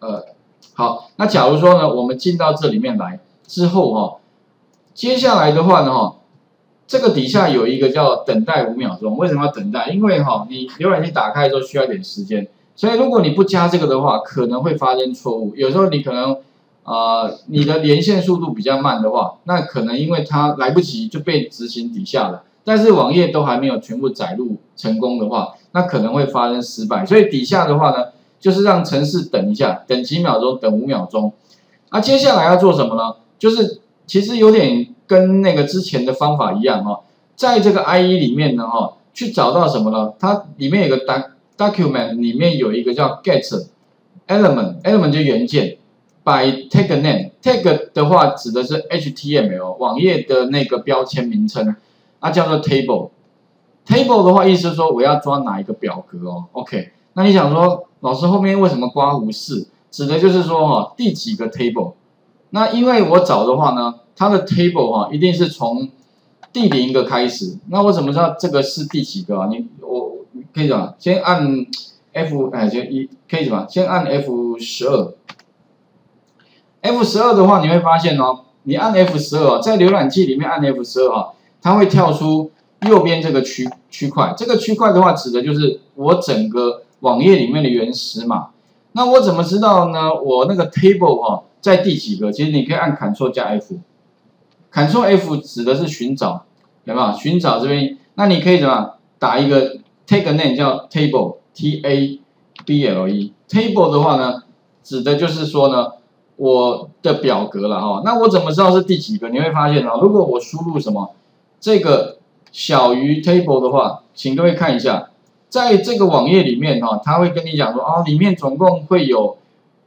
呃，好，那假如说呢，我们进到这里面来之后哈，接下来的话呢哈，这个底下有一个叫等待五秒钟，为什么要等待？因为哈，你浏览器打开的时候需要一点时间，所以如果你不加这个的话，可能会发生错误。有时候你可能啊，你的连线速度比较慢的话，那可能因为它来不及就被执行底下了。但是网页都还没有全部载入成功的话，那可能会发生失败。所以底下的话呢，就是让程式等一下，等几秒钟，等五秒钟。那接下来要做什么呢？就是其实有点跟那个之前的方法一样哦，在这个 IE 里面呢哈，去找到什么呢？它里面有个 doc document 里面有一个叫 get element element 就元件，by tag name tag 的话指的是 HTML 网页的那个标签名称。它叫做 table，table 的话意思说我要抓哪一个表格哦，OK？那你想说老师后面为什么刮胡式？指的就是说哈第几个 table？那因为我找的话呢，它的 table 哈一定是从第零个开始。那我怎么知道这个是第几个啊？你我可以怎么？先按 F 哎，就一可以什么？先按 F 十二。F 十二的话你会发现哦，你按 F 十二在浏览器里面按 F 十二啊。它会跳出右边这个区区块，这个区块的话，指的就是我整个网页里面的原始码。那我怎么知道呢？我那个 table 哈在第几个？其实你可以按 Ctrl 加 F，Ctrl F 指的是寻找，有没有？寻找这边，那你可以怎么打一个 take name 叫 table，T A B L E，table 的话呢，指的就是说呢，我的表格了哈。那我怎么知道是第几个？你会发现啊，如果我输入什么？这个小于 table 的话，请各位看一下，在这个网页里面哈，他会跟你讲说，哦，里面总共会有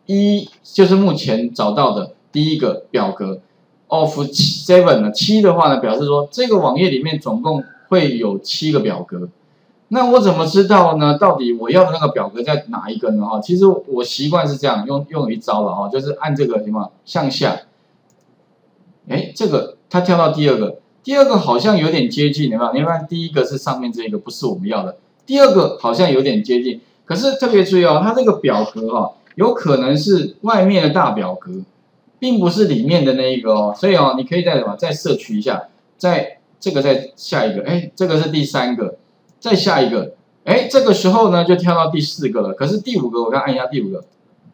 一，就是目前找到的第一个表格，of seven 呢，七的话呢，表示说这个网页里面总共会有七个表格。那我怎么知道呢？到底我要的那个表格在哪一个呢？哈，其实我习惯是这样用用一招了哈，就是按这个什么向下，哎，这个它跳到第二个。第二个好像有点接近，有没有？你看第一个是上面这个，不是我们要的。第二个好像有点接近，可是特别注意哦，它这个表格哈，有可能是外面的大表格，并不是里面的那一个哦。所以哦，你可以再什么，再摄取一下，在这个再下一个，哎，这个是第三个，再下一个，哎，这个时候呢就跳到第四个了。可是第五个，我看按一下第五个，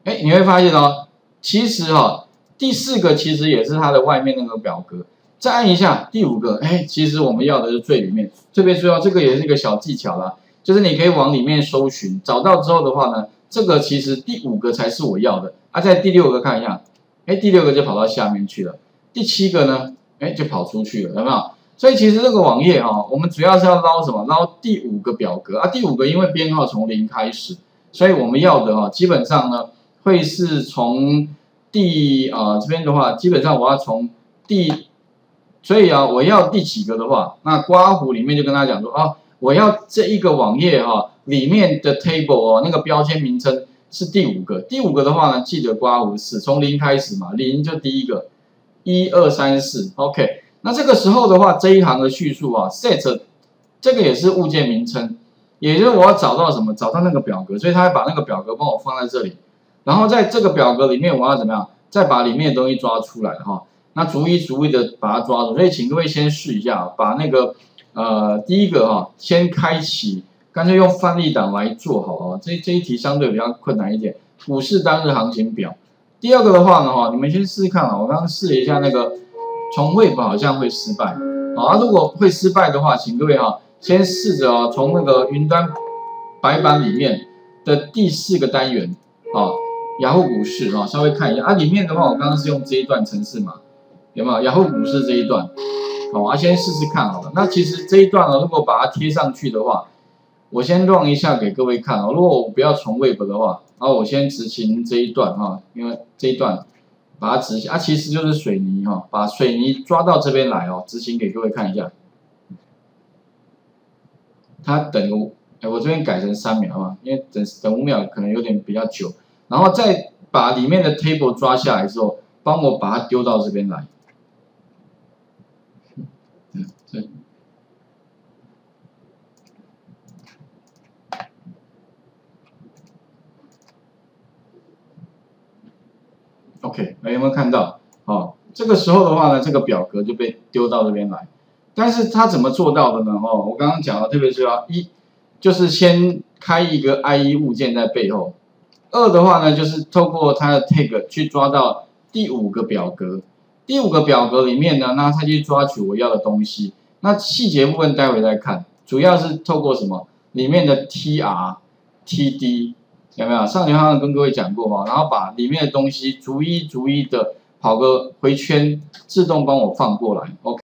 哎，你会发现哦，其实哈，第四个其实也是它的外面那个表格。再按一下第五个，哎，其实我们要的是最里面。特别重要，这个也是一个小技巧啦，就是你可以往里面搜寻，找到之后的话呢，这个其实第五个才是我要的。啊，在第六个看一下，哎，第六个就跑到下面去了。第七个呢，哎，就跑出去了，有没有？所以其实这个网页哈，我们主要是要捞什么？捞第五个表格啊。第五个因为编号从零开始，所以我们要的啊，基本上呢会是从第啊这边的话，基本上我要从第。所以啊，我要第几个的话，那刮胡里面就跟他讲说啊，我要这一个网页哈里面的 table 哦，那个标签名称是第五个。第五个的话呢，记得刮胡是从零开始嘛，零就第一个，一二三四，OK。那这个时候的话，这一行的叙述啊，set 这个也是物件名称，也就是我要找到什么，找到那个表格，所以他会把那个表格帮我放在这里，然后在这个表格里面我要怎么样，再把里面的东西抓出来哈。那逐一逐一的把它抓住，所以请各位先试一下，把那个呃第一个哈先开启，干脆用范例档来做好啊。这这一题相对比较困难一点，股市当日行情表。第二个的话呢哈，你们先试试看啊。我刚刚试了一下那个从 Web 好像会失败啊。如果会失败的话，请各位哈先试着哦从那个云端白板里面的第四个单元啊，雅虎股市啊，稍微看一下啊。里面的话，我刚刚是用这一段程式嘛。有没有雅虎股市这一段？好，啊先试试看好了。那其实这一段呢，如果把它贴上去的话，我先乱一下给各位看哦。如果我不要重 Web 的话，然后我先执行这一段哈，因为这一段把它执行啊，其实就是水泥哈，把水泥抓到这边来哦，执行给各位看一下。它等哎，我这边改成三秒啊，因为等等五秒可能有点比较久。然后再把里面的 table 抓下来之后，帮我把它丢到这边来。对 OK，有没有看到？哦，这个时候的话呢，这个表格就被丢到这边来。但是它怎么做到的呢？哦，我刚刚讲了，特别是要一，就是先开一个 IE 物件在背后；二的话呢，就是透过它的 tag 去抓到第五个表格。第五个表格里面呢，那他去抓取我要的东西。那细节部分待会再看，主要是透过什么？里面的 TR、TD 有没有？上节课跟各位讲过嘛，然后把里面的东西逐一逐一的跑个回圈，自动帮我放过来。OK。